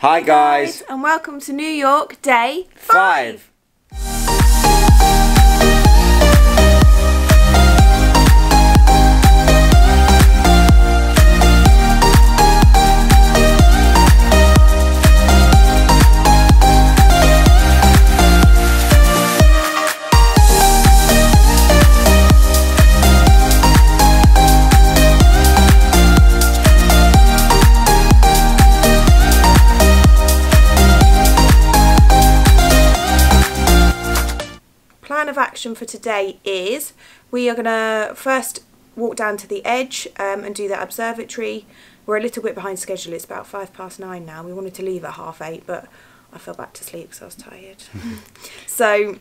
Hi guys. and welcome to New York Day Five. Action for today is we are going to first walk down to the edge um, and do that observatory. We're a little bit behind schedule. It's about five past nine now. We wanted to leave at half eight, but I fell back to sleep because I was tired. so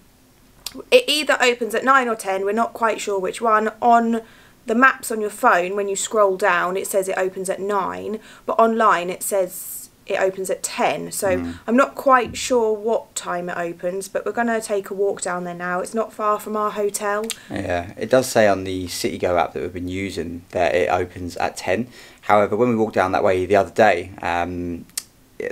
it either opens at 9 or 10 we're not quite sure which one on the maps on your phone when you scroll down it says it opens at 9 but online it says it opens at 10 so i'm not quite sure what time it opens but we're going to take a walk down there now it's not far from our hotel Yeah, it does say on the CityGo app that we've been using that it opens at 10. However, when we walked down that way the other day, um,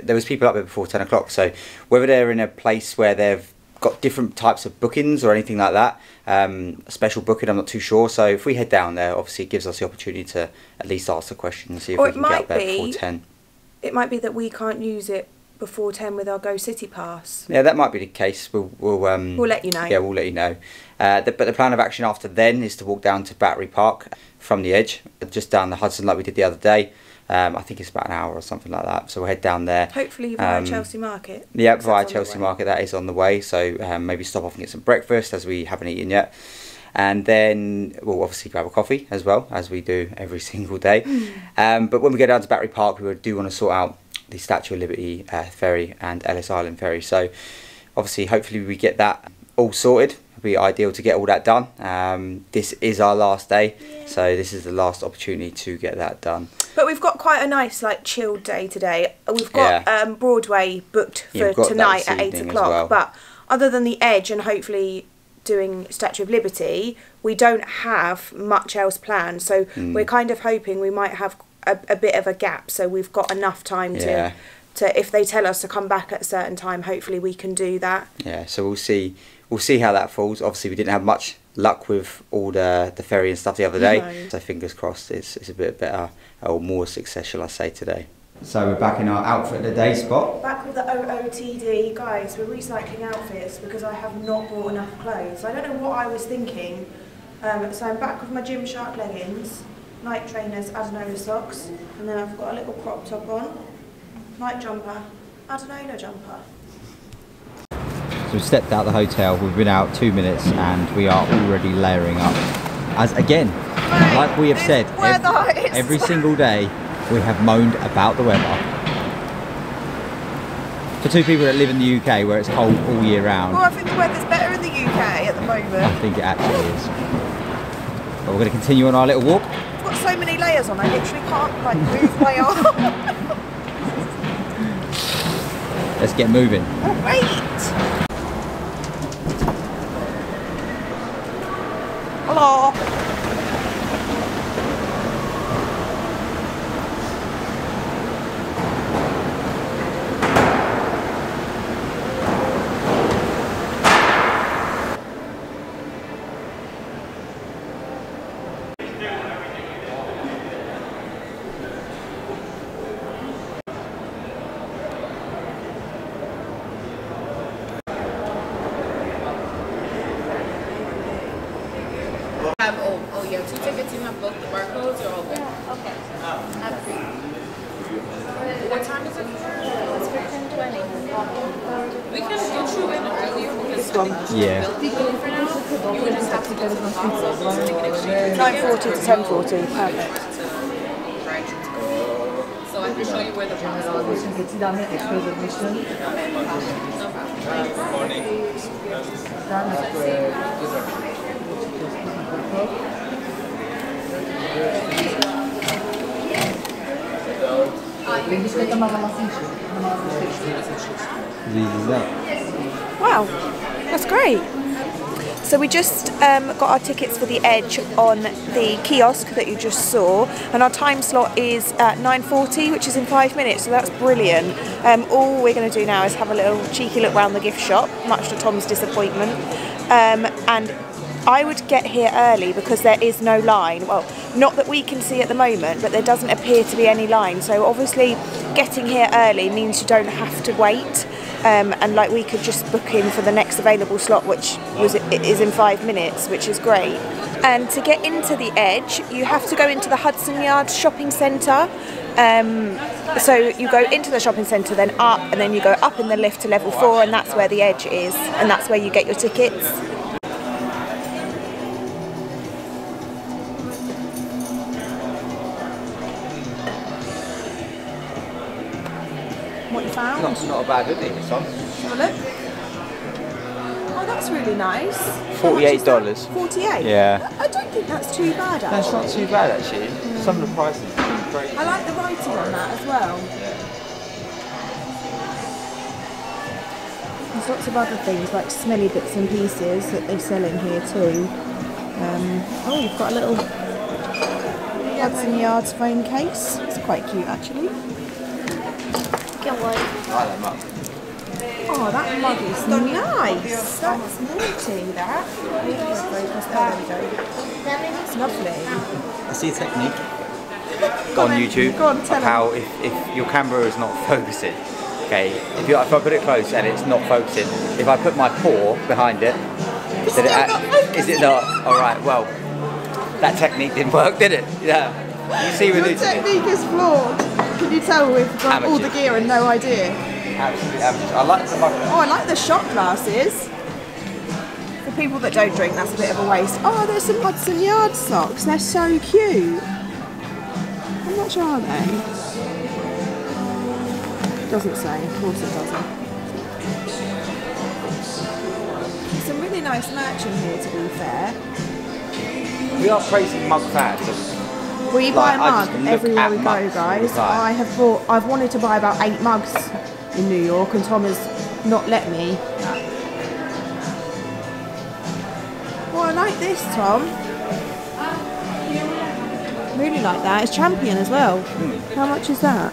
there was people up there before 10 o'clock. So whether they're in a place where they've got different types of bookings or anything like that, um, a special booking, I'm not too sure. So if we head down there, obviously it gives us the opportunity to at least ask the question and see if Or we it can get up there before 10. It might be that we can't use it before 10 with our go city pass Yeah, that might be the case. We'll, we'll, um, We'll let you know. Yeah, we'll let you know. Uh, the, but the plan of action after then is to walk down to Battery Park from the edge, just down the Hudson like we did the other day. Um, I think it's about an hour or something like that. So we'll head down there. hopefully via Um, chelsea market Yeah, via that's on the Chelsea. Market, that is on the way. So um, maybe stop off and get some breakfast as we haven't eaten yet. And then we'll obviously grab a coffee as well, as we do every single day. Um, but when we go down to Battery Park, we do want to sort out the Statue of Liberty uh, ferry and Ellis Island ferry. So obviously, hopefully, we get that all sorted. It'd be ideal to get all that done. Um, this is our last day, so this is the last opportunity to get that done. But we've got quite a nice, like, chilled day today. We've got Yeah. um, Broadway booked for tonight at eight o'clock. well. But other than the Edge and hopefully doing Statue of Liberty, we don't have much else planned. So Hmm. we're kind of hoping we might have a, a bit of a gap. So we've got enough time Yeah. to. To, if they tell us to come back at a certain time, hopefully we can do that. Yeah, so we'll see. We'll see how that falls. Obviously, we didn't have much luck with all the the ferry and stuff the other day. No. So fingers crossed, it's it's a bit better or more success, shall I say, today. So we're back in our outfit of the day spot. Back with the OOTD, guys, we're recycling outfits because I have not bought enough clothes. I don't know what I was thinking. Um, so I'm back with my Gymshark leggings, Nike trainers, Adanola socks, and then I've got a little crop top on, Nike jumper, Adanola jumper. So we've stepped out the hotel. We've been out two minutes and we are already layering up. As again, like we have said, ev- every single day we have moaned about the weather. For two people that live in the UK where it's cold all year round, Well, I think the weather's better in the UK at the moment. I think it actually is. But we're going to continue on our little walk. I've got so many layers on, I literally can't like move my arm. Let's get moving. oh, wait! Hello. Have oh oh yeah, two tickets. You have both the barcodes. You're all good. Okay. Have three. What time is it? It's fifteen twenty. We can get you in earlier because Yeah. building for now. You would just have to go to the box office to get exchange. 9.40 to 10.40, perfect. Right. So I can show you where the box office is. No problem. As easy as that. Wow, that's great. So we just um, got our tickets for the Edge on the kiosk that you just saw, and our time slot is at 9:40, which is in five minutes. So that's brilliant. Um, all we're going to do now is have a little cheeky look around the gift shop, much to Tom's disappointment, um, and. I would get here early because there is no line. Well, not that we can see at the moment, but there doesn't appear to be any line. So obviously, getting here early means you don't have to wait. Um, and like we could just book in for the next available slot, which was is in five minutes, which is great. And to get into the Edge, you have to go into the Hudson Yards shopping centre. Um, so you go into the shopping centre, then up, and then you go up in the lift to level four, and that's where the Edge is, and that's where you get your tickets. What? Not, not a bad hoodie, this one. Have a look. Oh, that's really nice. $48. Forty-eight. Yeah. I don't think that's too bad. Actually. That's not too bad actually. Some of the prices are great. I like the writing on that as well. There's lots of other things like smelly bits and pieces that they sell in here too. Um, oh, you've got a little Hudson Yards phone case. It's quite cute actually. Get one. I like that mug. Oh, that mug is nice. That's naughty, that. Focus. There. It's lovely. I see a technique on YouTube Go on, of tell 'em. how if, if your camera is not focusing, okay, if, you, if I put it close and it's not focusing, if I put my paw behind it, then it, act- is it not? Alright, well, that technique didn't work, did it? Yeah. You see with Your these technique is flawed. Can you tell we've got all the gear and no idea? absolutely average. I like the mug. Oh, I like the shot glasses. For people that don't drink, that's a bit of a waste. Oh, there's some Hudson Yard socks. They're so cute. How much are they? Doesn't say. Of course it doesn't. Some really nice merch in here, to be fair. We are crazy mug fans. We buy Like, mug everywhere we go, mugs all the guys. I have bought. I've wanted to buy about eight mugs in New York, and Tom has not let me. Oh, I like this, Tom. Really like that. It's champion as well. Hmm. How much is that?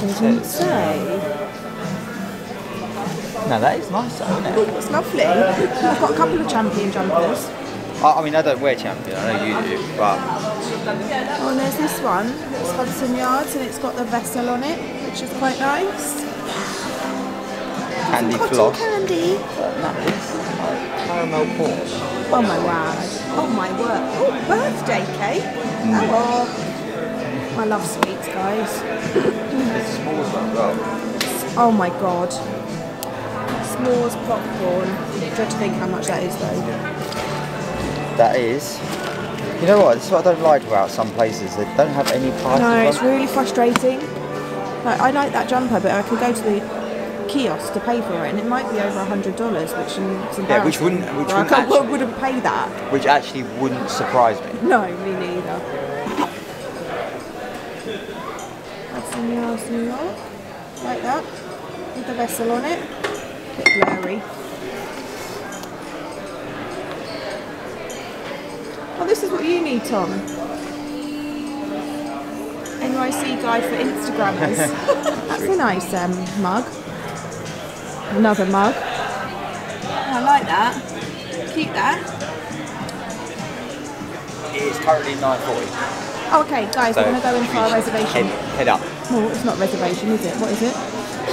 Doesn't say. No, that is nice though, isn't it? It's lovely. I've got a couple of champion jumpers. I, I mean, I don't wear champion, I know you do, but Oh, there's this one. It's Hudson Yards, and it's got the vessel on it, which is quite nice. candy Cotton floss. candy. No, it's like caramel porn. Oh my word. Oh my word. Oh, birthday cake. Oh, I love sweets, guys. It's small as well. Oh my god. S'mores popcorn. Don't think how much that is though. That is. You know what? This is what I don't like about some places. They don't have any prices. No, it's really frustrating. Like, I like that jumper, but I could go to the kiosk to pay for it, and it might be over a hundred dollars, which is embarrassing. Yeah, which wouldn't- which Like, wouldn't I actually- wouldn't pay that. which actually wouldn't surprise me. No, me neither. Yards, New York. Like that. With the vessel on it. A bit blurry. Oh, this is what you need, Tom. NYC guide for Instagrammers. That's a nice um, mug. Another mug. I like that. Keep that. It is currently 9.40. Oh, okay, guys, we're going to go in for our reservation. Head, head up. No, it's not reservation, is it? What is it?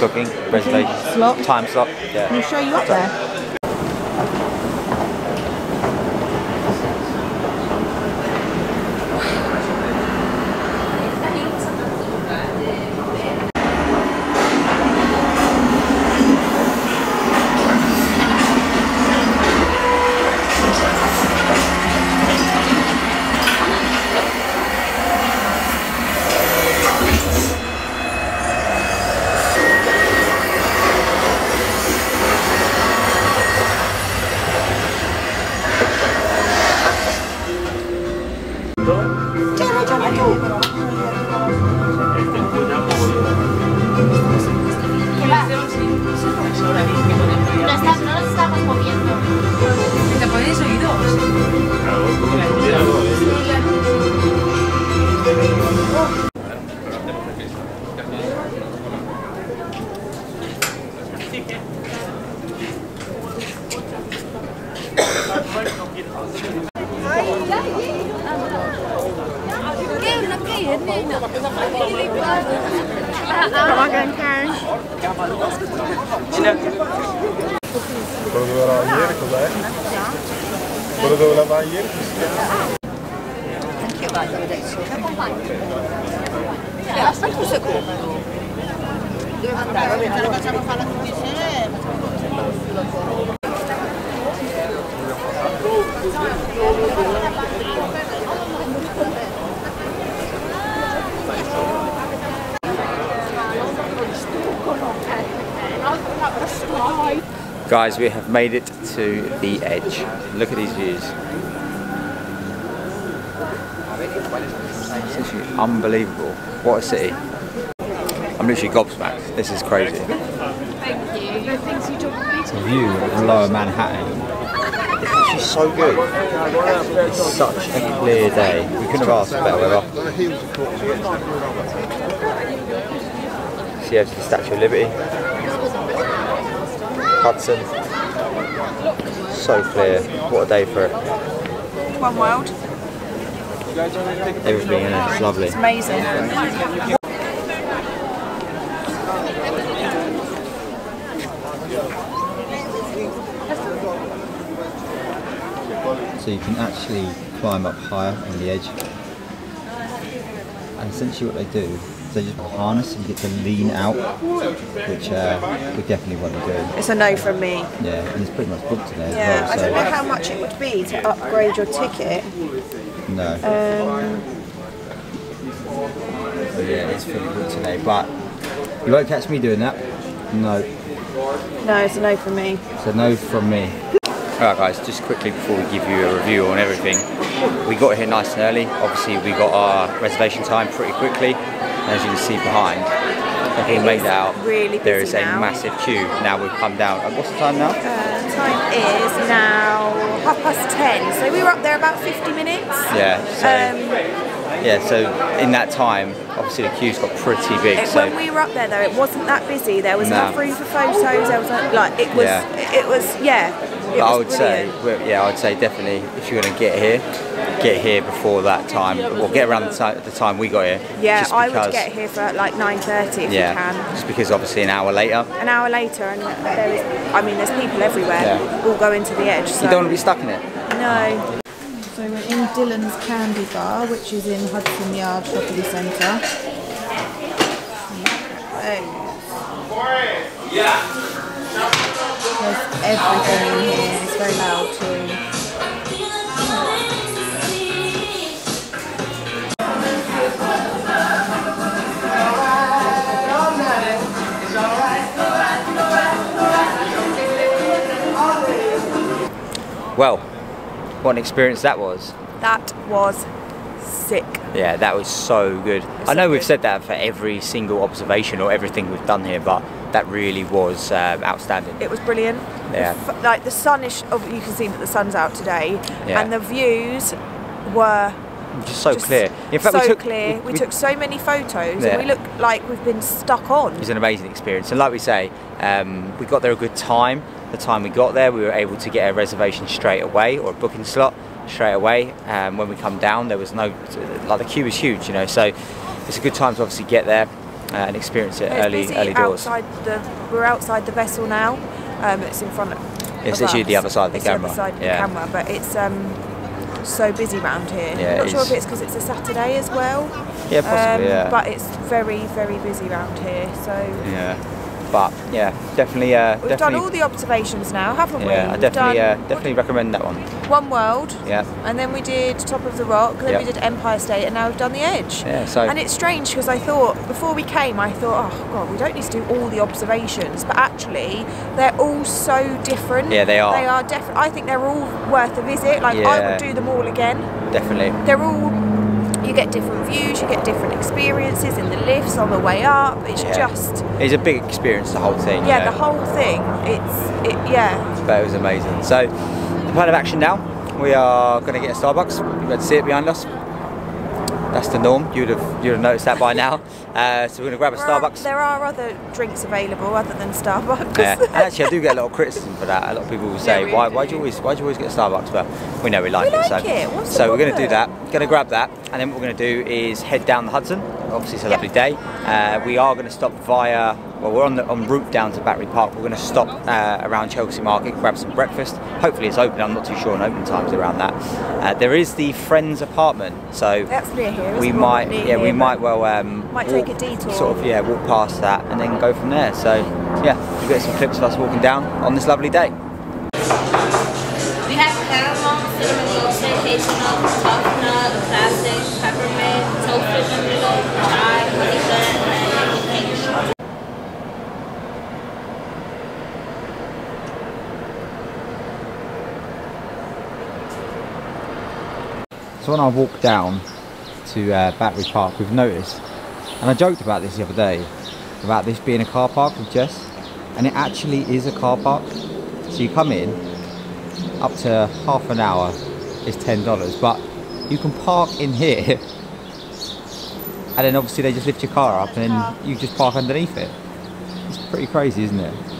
Booking, reservation. Slot. Time slot. Yeah. We'll show you up there. Secondo. Dove andare? La facciamo. Guys, we have made it to the edge. Look at these views. It's literally unbelievable. What a city. I'm literally gobsmacked. This is crazy. Thank you. The view of lower Manhattan. It's actually so good. It's such a clear day. We couldn't have asked for better weather. See over the Statue of Liberty. Hudson. So clear. What a day for it. One world. Everything in it. It's lovely. It's amazing. So you can actually climb up higher on the edge. And essentially what they do is they just harness and you get to lean out, which uh, we definitely want to do. It's a no from me. Yeah, and it's pretty much booked today Yeah, I don't know how much it would be to upgrade your ticket. So no, Um, so yeah, it's fully good today. But you won't catch me doing that. No, no, it's a no from me. It's a no from me. Alright guys, just quickly before we give you a review on everything, we got here nice and early. Obviously we got our reservation time pretty quickly. As you can see behind, if you It made out, really there is busy a now. massive queue. Now we've come down. uh, What's the time now? Uh, time is now half past ten, so we were up there about 50 minutes. Yeah, so Um, yeah, so in that time, obviously the queue's got pretty big. it- So when we were up there though, it wasn't that busy. There was No. enough room for photos. There was like it was. Yeah. It was yeah. It But I was would say, brilliant. well, yeah, I would say definitely if you're going to get here, get here before that time, or get around the time, the time we got here. Yeah, just I would get here for like 9:30 if Yeah, you can. just because obviously an hour later, An hour later, and there is. I mean, there's people everywhere. Yeah. All going to the edge. So you don't want to be stuck in it. no. So we're in Dylan's Candy Bar, which is in Hudson Yard Shopping Centre. There's everything in here. It's very loud too. Well, what an experience that was. That was sick. Yeah, that was so good. I know we've said that for every single observation or everything we've done here, but that really was um, outstanding. It was brilliant. Yeah. The like the sun is. Oh, you can see that the sun's out today, Yeah. and the views were Just so just clear. In fact, so we took clear. We, we- took so many photos, Yeah. and we look like we've been stuck on. It was an amazing experience, and like we say, um, we got there a good time. The time we got there, we were able to get a reservation straight away or a booking slot straight away. Um, when we come down, there was no like the queue was huge, you know. So it's a good time to obviously get there and experience it It's early, early doors. outside the. We're outside the vessel now. Um, it's in front of. It's literally the other side of the It's camera, The other side of yeah. the camera, but it's um so busy round here. Yeah, I'm not sure if it's because it's a Saturday as well. Yeah, possibly. Um, yeah. But it's very, very busy round here. So yeah. But yeah, definitely. Uh, we've definitely. done all the observations now, haven't we? yeah, I definitely, uh, definitely recommend that one. One World. Yeah. And then we did Top of the Rock, then Yeah. we did Empire State, and now we've done The Edge. Yeah, so- And it's strange because I thought, before we came, I thought, oh God, we don't need to do all the observations. But actually, they're all so different. Yeah, they are. They are definitely, I think they're all worth a visit. Like, I Yeah. would do them all again. Definitely. They're all, you get different views, you get different experiences in the lifts on the way up. It's Yeah. just, It's a big experience, the whole thing. you yeah, know. the whole thing. It's, it, yeah. but it was amazing. So, the plan of action now, we are going to get a Starbucks. You can see it behind us. That's the norm. You'd have you'd have noticed that by now. Uh, so we're to grab a There are- Starbucks. There are other drinks available other than Starbucks. Yeah, and actually, I do get a lot of criticism for that. A lot of people will say, we "Why? do. Why do you always? Why do you always get a Starbucks?" But we know we like We it. like so, it. So we're going to do that. Going to grab that, and then what we're going to do is head down the Hudson obviously it's a Yep. lovely day. Uh, we are going to stop via. Well, we're on the en route down to Battery Park. We're going to stop uh, around Chelsea Market, grab some breakfast. Hopefully it's open. I'm not too sure on open times around that. Uh, there is the Friends apartment, so That's near here. we might, Near yeah, we might well um, Might take a detour. Sort of, yeah, walk past that and then go from there. So, yeah, you get some clips of us walking down on this lovely day. We have caramel, cinnamon roasted, So when I walked down to uh, Battery Park, we've noticed, and I joked about this the other day, about this being a car park with Jess, and it actually is a car park. So you come in, up to half an hour is ten dollars, but you can park in here, and then obviously they just lift your car up, and then you just park underneath it. It's pretty crazy, isn't it?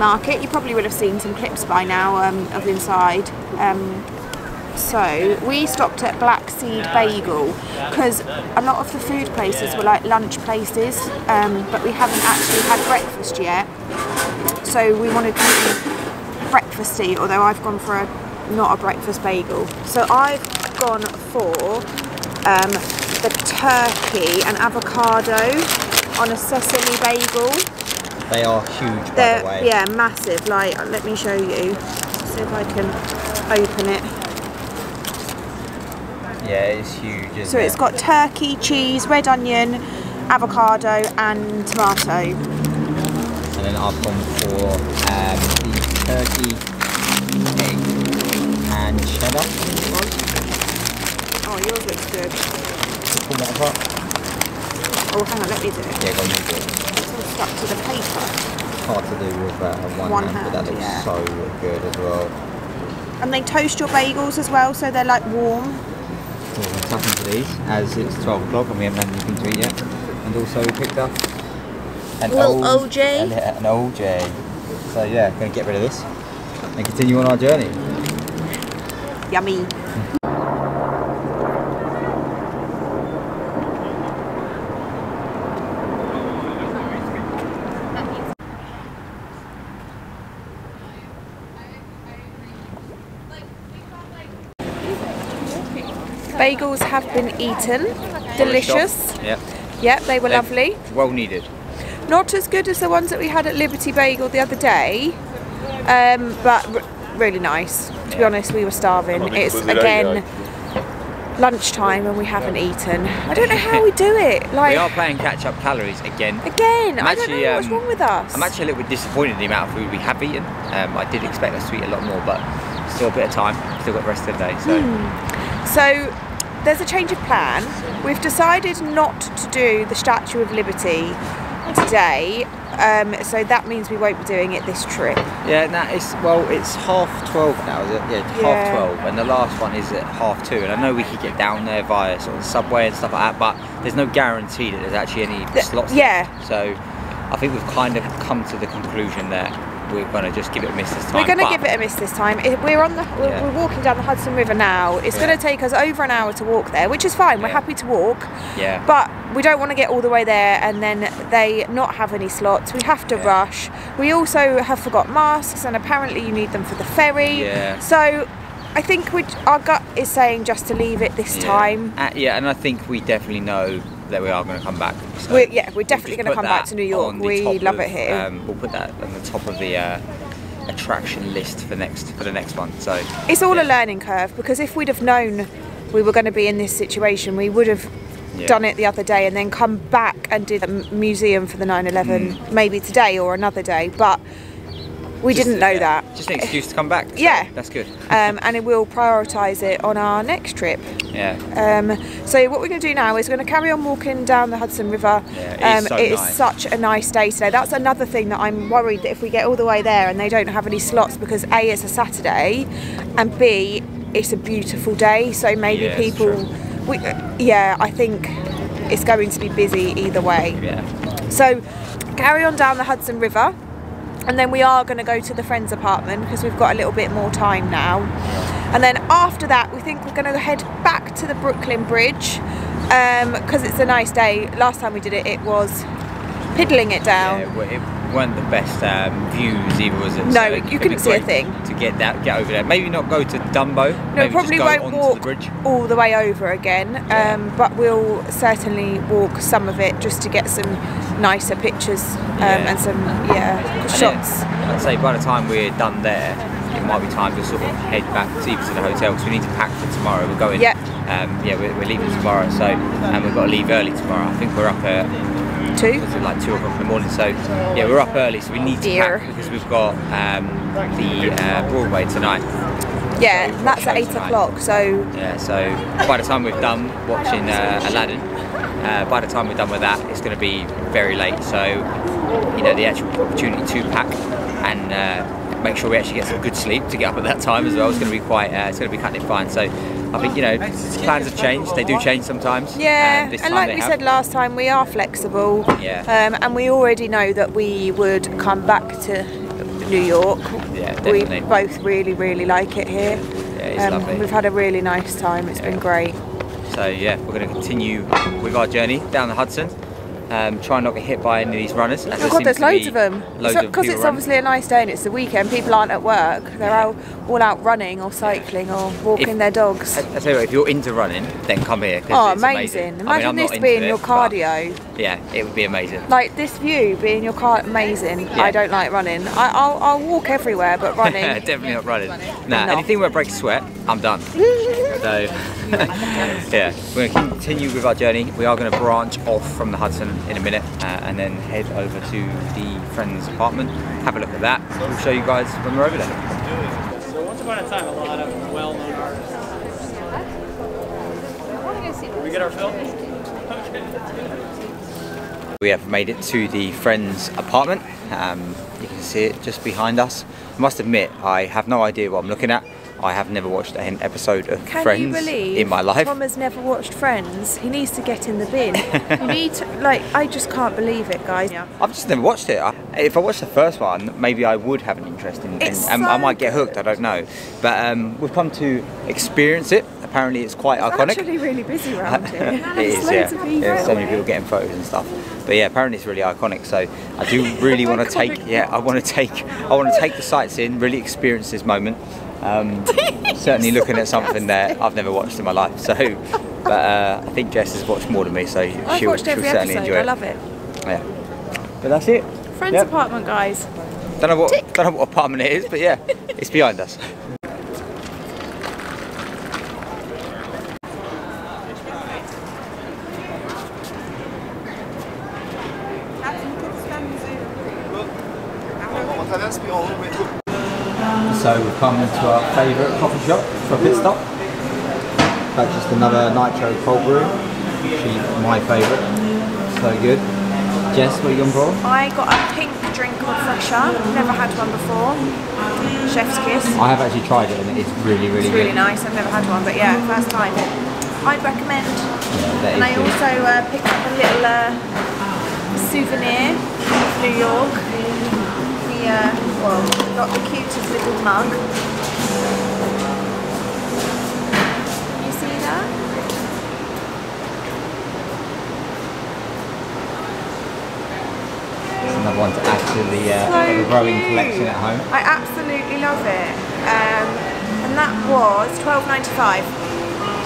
Market. You probably would have seen some clips by now um, of inside. Um, so we stopped at Black Seed Bagel because a lot of the food places were like lunch places, um, but we haven't actually had breakfast yet. So we wanted breakfasty, although I've gone for a not a breakfast bagel. So I've gone for um, the turkey and avocado on a sesame bagel. They are huge, by They're the way. yeah, massive. Like, let me show you. See if I can open it. Yeah, it's huge. Isn't So it's it? got turkey, cheese, red onion, avocado, and tomato. and then I've gone for um, the turkey egg and cheddar. Oh, yours looks good. Pull that apart. Oh, hang on, let me do it. Yeah, go on, you do it. Stuck to the paper. Hard to do with uh, one, One hand, but that looks yeah. so good as well. And they toast your bagels as well, so they're like warm. So we're tap into these as it's 12 o'clock and we haven't had anything to eat yet. And also we picked up an Little old, OJ. An, an OJ. So yeah, going to get rid of this and continue on our journey. Yummy. Bagels have been eaten. Delicious. Yeah. Yep, they were They're lovely. Well needed. Not as good as the ones that we had at Liberty Bagel the other day, um, but r- really nice. To be honest, we were starving. It's again lunchtime and we haven't eaten. I don't know how we do it. Like we are playing catch up calories again. again, I'm I don't actually, know what's um, wrong with us. I'm actually a little bit disappointed in the amount of food we have eaten. Um, I did expect us to eat a lot more, but still a bit of time. Still got the rest of the day. So Hmm. So there's a change of plan. We've decided not to do the Statue of Liberty today. Um, so that means we won't be doing it this trip. yeah, nah, it's well, it's half twelve now, is it? Yeah, Yeah. half twelve, and the last one is at half two. And I know we could get down there via sort of subway and stuff like that, but there's no guarantee that there's actually any slots. yeah. left. So I think we've kind of come to the conclusion that we're going to just give it a miss this time. We're going to give it a miss this time. We're on the we're, Yeah. we're walking down the Hudson River now. It's Yeah. going to take us over an hour to walk there, which is fine. We're happy to walk, Yeah. but we don't want to get all the way there and then they not have any slots. We have to Yeah. rush. We also have forgot masks, and apparently you need them for the ferry. Yeah. So. I think we, our gut is saying just to leave it this Yeah. time. Uh, yeah, and I think we definitely know that we are going to come back. So We're, yeah, we're we'll definitely going to come back to New York. We love of, it here. Um, we'll put that on the top of the uh, attraction list for next for the next one. So It's all yeah. a learning curve because if we'd have known we were going to be in this situation, we would have Yeah. done it the other day and then come back and do the museum for the 9/11 maybe today or another day, but we. Just- didn't know yeah, that. Just an excuse to come back. so Yeah. that's good. Um, and it will prioritise it on our next trip. Yeah. Um, so what we're going to do now is we're going to carry on walking down the Hudson River. Yeah, it is um, so it is nice. such a nice day today. That's another thing that I'm worried that if we get all the way there and they don't have any slots because a it's a Saturday, and b it's a beautiful day. So maybe Yeah, people, we, yeah, I think it's going to be busy either way. Yeah. So carry on down the Hudson River. And then we are going to go to the friend's apartment because we've got a little bit more time now. And then after that, we think we're going to head back to the Brooklyn Bridge because it's a nice day. Last time we did it, it was piddling it down. Yeah, well, it weren't the best um, views either, was it? No, So you couldn't see a thing. Get that, get over there. Maybe not go to Dumbo. No, maybe probably won't walk the bridge. all the way over again, Yeah. um, but we'll certainly walk some of it just to get some nicer pictures um, Yeah. and some yeah And then, shots. I'd say by the time we're done there, it might be time to sort of head back to to the hotel because we need to pack for tomorrow. We're going. Yeah. Um, yeah, we're, we're leaving tomorrow, so and we've got to leave early tomorrow. I think we're up at Two. like two o'clock in the morning. So yeah, we're up early, so we need to Dear. pack because we've got um, the uh, Broadway tonight. Yeah, So, that's at eight tonight. o'clock. So Yeah, so by the time we're done watching uh, Aladdin, uh, by the time we're done with that, it's going to be very late. So, you know, the actual opportunity to pack and uh, make sure we actually get some good sleep to get up at that time as well is going to be quite, uh, it's going to be cutting it fine. So, I think, you know, plans have changed. They do change sometimes. Yeah, and and like we have. said last time, we are flexible. Yeah. Um, and we already know that we would come back to New York. Yeah, definitely. We both really, really like it here. Yeah, it's lovely. We've had a really nice time. It's been great. So yeah, we're going to continue with our journey down the Hudson. Um, try and not get hit by any of these runners. Oh God, there's loads of them. Because of people it's running. obviously a nice day and it's the weekend. People aren't at work. They're all, all out running or cycling or walking If- their dogs. I, I tell you what, if you're into running, then come here. Oh, it's amazing! I Imagine I'm not this being it, your cardio. Yeah, it would be amazing. Like this view being your car, amazing. Yeah. I don't like running. I, I'll, I'll walk everywhere, but running. Definitely not running. I'm Nah, not. anything where it breaks sweat, I'm done. so, yeah, we're going to continue with our journey. We are going to branch off from the Hudson in a minute uh, and then head over to the friend's apartment, have a look at that. We'll show you guys when we're over there. So once upon a time, a lot of well-known artists. We get our fill? We have made it to the friend's apartment. Um, you can see it just behind us. I must admit, I have no idea what I'm looking at. I have never watched an episode of Can Friends in my life. Tom has never watched Friends? He needs to get in the bin. you need to, like, I just can't believe it, guys. Yeah. I've just never watched it. I, if I watched the first one, maybe I would have an interest in, it. It's and I might get hooked. I don't know, but um, we've come to experience it. Apparently, it's quite iconic. Actually, really busy around here. it loads yeah. of so many people getting photos and stuff. But yeah, apparently it's really iconic. So I do really want to take, yeah, I want to take, I want to take the sights in, really experience this moment. Um, certainly looking at something that I've never watched in my life. So, but uh, I think Jess has watched more than me, so I've she'll, she'll certainly episode. enjoy it. I love it. Yeah. But that's it. Friends Yep. apartment, guys. Don't know what don't know what apartment it is, but yeah, it's behind us. So we've come to our favourite coffee shop for a pit stop. Purchased another nitro cold brew. Actually, my favourite. So good. Jess, what are you going for? I got a pink drink called Fresher. Never had one before. Chef's kiss. I have actually tried it and it's really, really It's really good. nice. I've never had one, but yeah, first time. I'd recommend. Yeah, And I good. also uh, picked up a little uh, souvenir of New York. The uh, well, got the cutest little mug. You see that? It's another one to add to the, uh, So growing collection at home. I absolutely love it. Um, and that was twelve ninety five.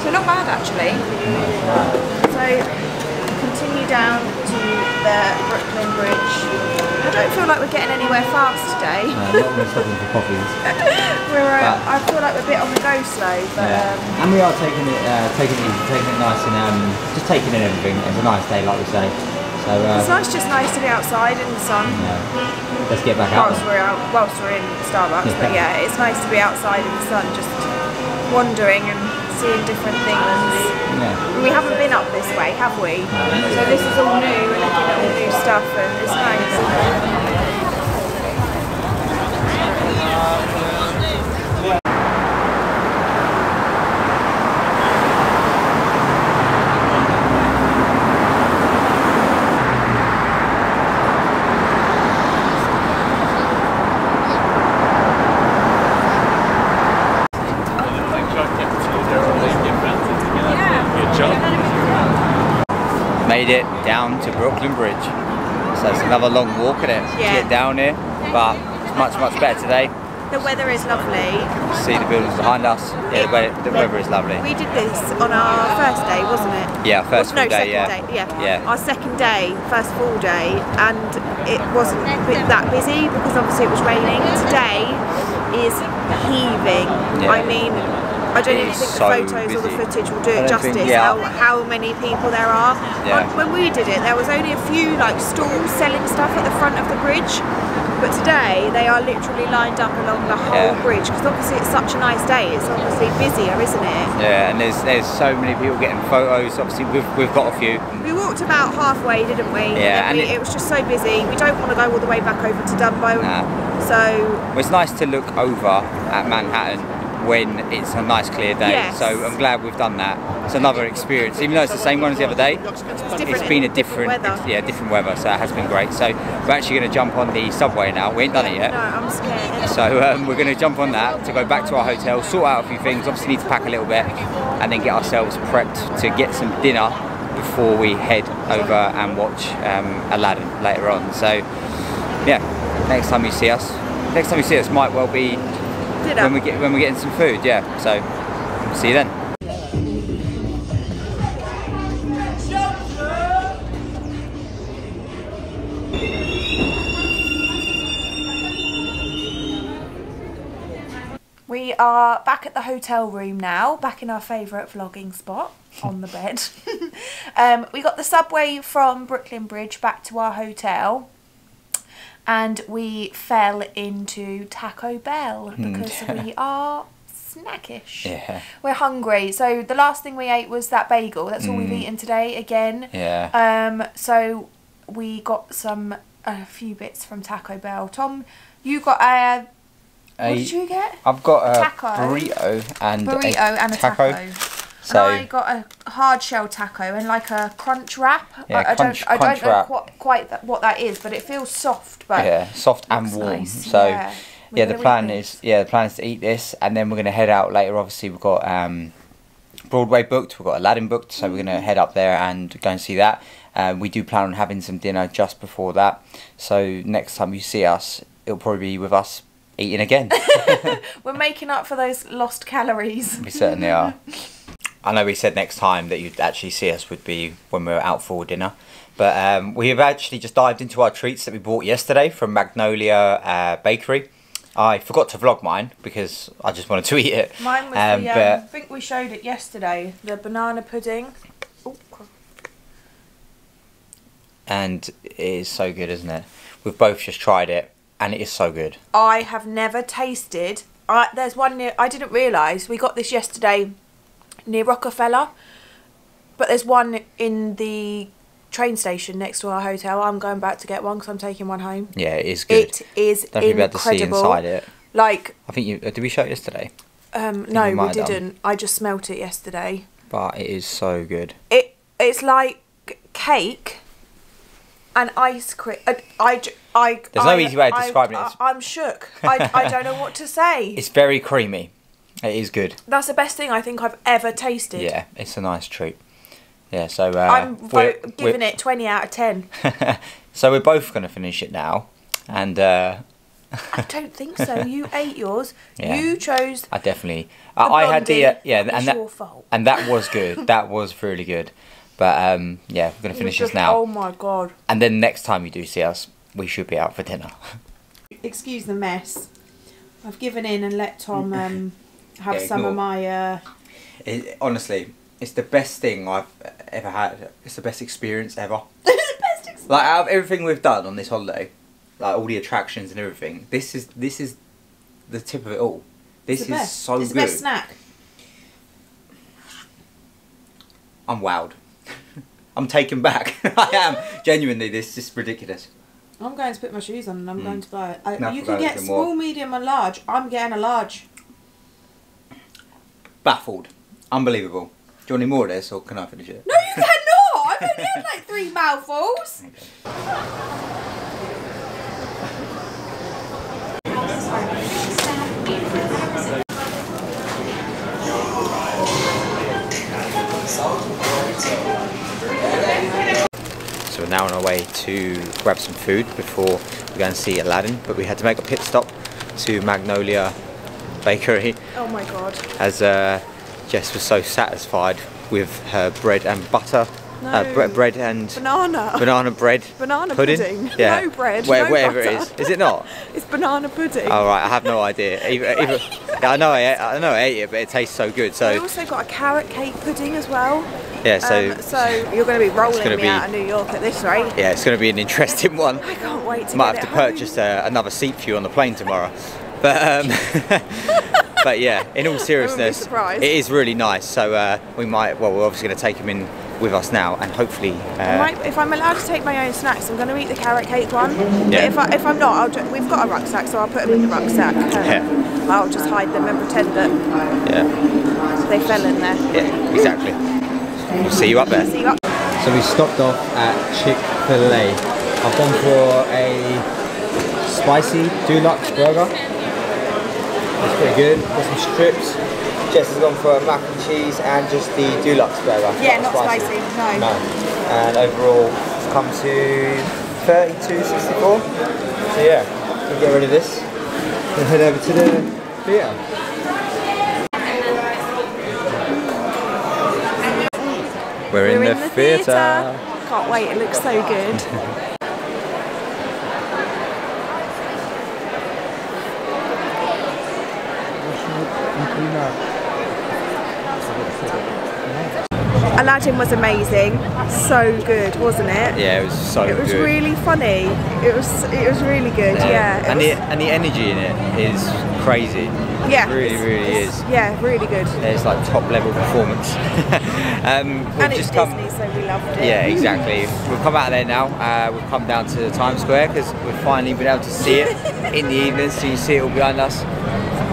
So not bad actually. So continue down to the Brooklyn Bridge I don't feel like we're getting anywhere fast today. Uh, not stopping for coffees. We're, uh, But- I feel like we're a bit on the go slow, but Yeah. um, and we are taking it, uh, taking it easy, taking it nice and um, just taking in everything. It's a nice day, like we say. So uh, it's nice, just nice to be outside in the sun. yeah. let's get back out. Whilst we're out, whilst we're in Starbucks, but Yeah. yeah, it's nice to be outside in the sun, just wandering and seeing different things. Yeah. We haven't been up this way, have we? So this is all new, we're looking at all new stuff and it's nice. Made it down to Brooklyn Bridge. So it's another long walk in it to get down here, but it's much much better today. The weather is lovely. See the buildings behind us. Yeah, the weather, the weather is lovely. We did this on our first day, wasn't it? Yeah, first no, day, second yeah. day. Yeah. Yeah. Our second day, first full day, and it wasn't that busy because obviously it was raining. Today is heaving. Yeah. I mean, I don't even think the so photos or the footage will do it don't think- justice. yeah. How, how many people there are. Yeah. When, when we did it, there was only a few like stalls selling stuff at the front of the bridge. But today they are literally lined up along the whole Yeah. bridge because obviously it's such a nice day. It's obviously busier, isn't it? Yeah, and there's there's so many people getting photos. Obviously, we've we've got a few. We walked about halfway, didn't we? Yeah, And and we, it- it, was just so busy. We don't want to go all the way back over to Dumbo. Nah. So Well, it's nice to look over at Manhattan when it's a nice clear day. Yes. So I'm glad we've done that. It's another experience, even though it's the same one as the other day. it's It's been a different different, weather. yeah, different weather. So it has been great. So we're actually going to jump on the subway now. We ain't done it yet. No, I'm scared. So um, we're going to jump on that to go back to our hotel, sort out a few things. Obviously, need to pack a little bit, and then get ourselves prepped to get some dinner before we head over and watch um, Aladdin later on. So yeah, next time you see us, next time you see us might well be Dinner. when we get when we're getting some food. Yeah. So see you then. We are back at the hotel room now, back in our favourite vlogging spot on the bed. um, we got the subway from Brooklyn Bridge back to our hotel. And we fell into Taco Bell because we are snackish. Yeah. We're hungry. So the last thing we ate was that bagel. That's all we've eaten today again. Yeah. Um, so we got some a few bits from Taco Bell. Tom, you got a what did you get? I've got a Taco. burrito and Burrito a and a taco. taco. So and I got a hard shell taco and like a crunch wrap. Yeah, I, I crunch- don't, I crunch don't know wrap. quite, quite that, what that is, but it feels soft. But yeah, soft and warm. nice, So yeah. yeah, the plan is yeah the plan is to eat this and then we're gonna head out later. Obviously we've got um, Broadway booked, we've got Aladdin booked, so we're gonna head up there and go and see that. Uh, we do plan on having some dinner just before that. So next time you see us, it'll probably be with us eating again. we're making up for those lost calories. we certainly are. I know we said next time that you'd actually see us would be when we were out for dinner. But um, we have actually just dived into our treats that we bought yesterday from Magnolia uh, Bakery. I forgot to vlog mine because I just wanted to eat it. Mine was Um, the. Um, but I think we showed it yesterday. The banana pudding. Ooh, and it is so good, isn't it? We've both just tried it, and it is so good. I have never tasted. I, there's one near. I didn't realise we got this yesterday near Rockefeller, but there's one in the train station next to our hotel. I'm going back to get one because I'm taking one home. Yeah, it is good. It is Don't think we had to see incredible. inside it. Like, I think you uh, did. We show it yesterday, um, no, we, might have done. didn't. I just smelt it yesterday. but it is so good. It it's like cake and ice cream. I, I, I- There's no I- easy way of I- describing it. I, I'm shook. I, I don't know what to say. It's very creamy. It is good. That's the best thing I think I've ever tasted. Yeah, it's a nice treat. Yeah, so uh, I'm we're- giving we're- it 20 out of 10. so we're both going to finish it now, and uh, I don't think so. You ate yours. Yeah. You chose. I definitely. I I had the blondie. uh, yeah, It's and that your fault. and that was good. that was really good. But um, yeah, we're gonna finish was this now, Oh my god. and then next time you do see us, we should be out for dinner. Excuse the mess. I've given in and let Tom um, have Yeah, some ignore. of my. Uh, It, honestly, it's the best thing I've ever had. It's the best experience ever. best ex- Like out of everything we've done on this holiday, like all the attractions and everything, this is this is the tip of it all. This it's is best. so it's good. the best snack. I'm wowed. I'm taken back. I am genuinely. This is ridiculous. I'm going to put my shoes on and I'm Mm. going to buy it. I, you can get more. small, medium, and large. I'm getting a large. Baffled. Unbelievable. Do you want any more of this, or can I finish it? No, you cannot. I've only had like three mouthfuls. So we're now on our way to grab some food before we go and see Aladdin. But we had to make a pit stop to Magnolia Bakery Oh my god. as uh, Jess was so satisfied with her bread and butter. Uh, No. bre- bread and Banana. banana bread. Banana pudding. pudding. Yeah. No bread, Wha- no whatever it butter. is. Is it not? It's banana pudding. Oh right, I have no idea. Either, either, yeah, I know I, ate- I know I ate it, but it tastes so good. so we So also got a carrot cake pudding as well. yeah, so, um, so you're going to be rolling me be- out of New York at this rate. yeah, it's going to be an interesting one. I can't wait to Might have to home. purchase uh, another seat for you on the plane tomorrow. But um, but yeah, in all seriousness, it is really nice. So uh, we might. Well, we're obviously going to take him in with us now, and hopefully. I Uh, might, if I'm allowed to take my own snacks, I'm going to eat the carrot cake one. But Yeah. if, I, if I'm not, I'll ju- we've got a rucksack, so I'll put them in the rucksack. Um, Yeah. I'll just hide them and pretend that yeah, they fell in there. yeah, exactly. We'll see you up there. See you up. So we stopped off at Chick Fil A. I've gone for a spicy deluxe burger. It's pretty good. Got some strips. Jess has gone for a mac and cheese and just the deluxe burger. Yeah, not spicy, no. No. And overall, it's come to 32.64. So yeah, we'll get rid of this and head over to the theatre. We're, in, the, theatre. Can't wait, it looks so good. Aladdin was amazing, so good, wasn't it? Yeah, it was so It was good. really funny. It was it was really good. Yeah. it and was- the and the energy in it is crazy. yeah. It really, really is. Yeah, really good. It's like top level performance. um, And it's just Disney, so we loved it. Yeah, exactly. We've come out of there now. Uh, we've come down to Times Square because we've finally been able to see it in the evening. So you see it all behind us,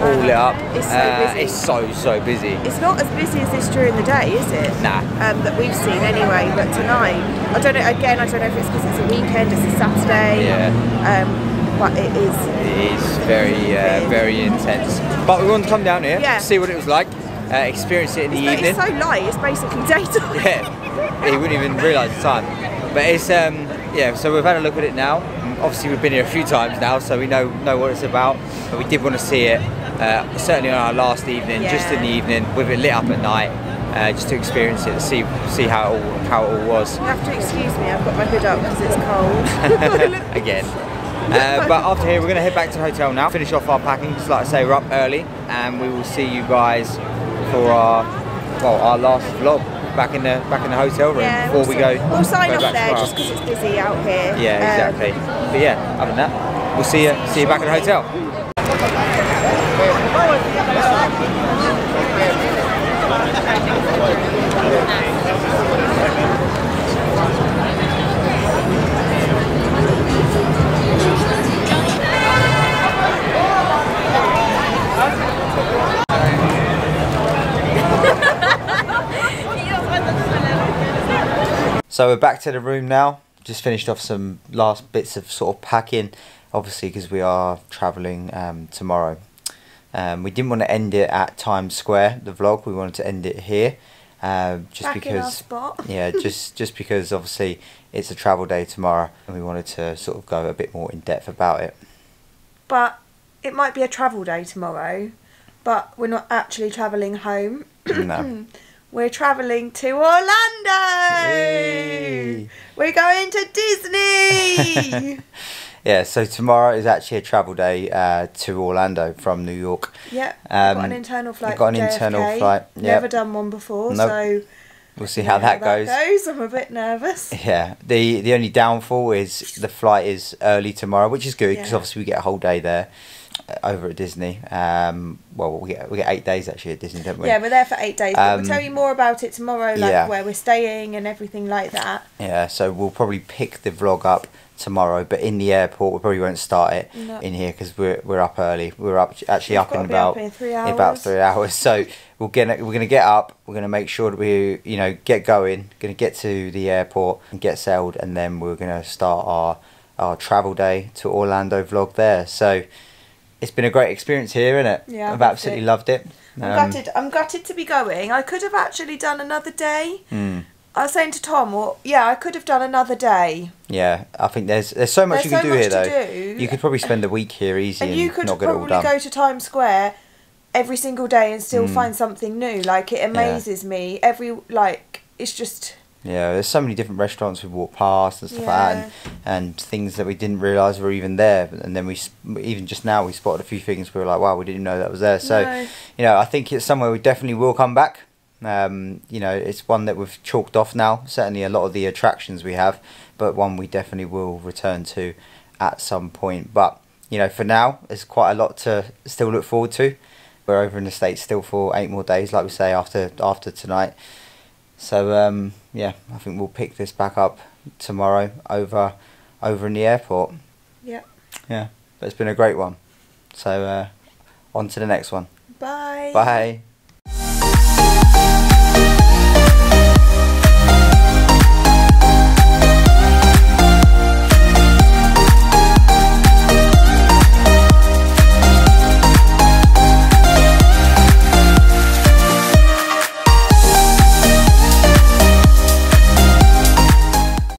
all lit up. It's so Uh, busy. It's so so busy. It's not as busy as this during the day, is it? Nah. Um, that we've seen anyway. But tonight, I don't know. Again, I don't know if it's because it's a weekend, it's a Saturday. Yeah. Um, but it is. It is very uh, very intense. But we wanted to come down here, Yeah. see what it was like, uh, experience it in the But evening. it's so light. It's basically daytime. Yeah, he wouldn't even realise the time. But it's um yeah, so we've had a look at it now. Um, Obviously we've been here a few times now, so we know know what it's about. But we did want to see it, uh, certainly on our last evening, just in the evening, with it lit up at night, uh, just to experience it, see see how it all, how it all was You have to excuse me. I've got my hood up because it's cold. again. Uh, but after here, we're going to head back to the hotel now, finish off our packing. Just like I say, we're up early, and we will see you guys for our well our last vlog back in the back in the hotel room yeah. before we'll we go. We'll sign go off there tomorrow. just because it's busy out here. Yeah, Um, exactly. but yeah, other than that, we'll see you see you back at the hotel. So we're back to the room now. Just finished off some last bits of sort of packing, obviously because we are travelling um, tomorrow. Um, we didn't want to end it at Times Square, the vlog. We wanted to end it here, um, just Back because. spot. yeah, just just because obviously it's a travel day tomorrow, and we wanted to sort of go a bit more in depth about it. But it might be a travel day tomorrow, but we're not actually travelling home. No. We're travelling to Orlando. Yay. We're going to Disney. Yeah, so tomorrow is actually a travel day uh, to Orlando from New York. Yeah, Um, got an internal flight. got an internal flight, yep. Never done one before, Nope. so We'll see how that goes. I'm a bit nervous. Yeah, the the only downfall is the flight is early tomorrow, which is good because Yeah. obviously we get a whole day there over at Disney. Um, well, we get we get eight days actually at Disney, don't we? Yeah, we're there for eight days. But Um, we'll tell you more about it tomorrow, like yeah. where we're staying and everything like that. Yeah, so we'll probably pick the vlog up tomorrow, but in the airport we probably won't start it No. in here because we're we're up early. We're up actually We've up in be up about in three in about hours. three hours. So we'll get we're gonna get up. We're gonna make sure that we you know get going. Gonna get to the airport and get settled, and then we're gonna start our our travel day to Orlando vlog there. So it's been a great experience here, isn't it? Yeah, I've absolutely it. loved it. I'm Um, gutted. I'm gutted to be going. I could have actually done another day. hmm. I was saying to Tom, well, yeah, I could have done another day. Yeah, I think there's there's so much There's you can so do much here to though. do. You could probably spend a week here easy and and, you could not get it all probably go to Times Square every single day and still Mm. find something new. Like it amazes me. Every like it's just Yeah, there's so many different restaurants we walked past and stuff like that, and, and things that we didn't realise were even there. And then we, even just now, we spotted a few things we were like, wow, we didn't know that was there. So, No. you know, I think it's somewhere we definitely will come back. Um, you know, it's one that we've chalked off now. Certainly, a lot of the attractions we have, but one we definitely will return to at some point. But you know, for now, there's quite a lot to still look forward to. We're over in the states still for eight more days, like we say after after tonight. So um, yeah, I think we'll pick this back up tomorrow over over in the airport. yeah. Yeah, but it's been a great one. So uh, on to the next one. Bye. Bye.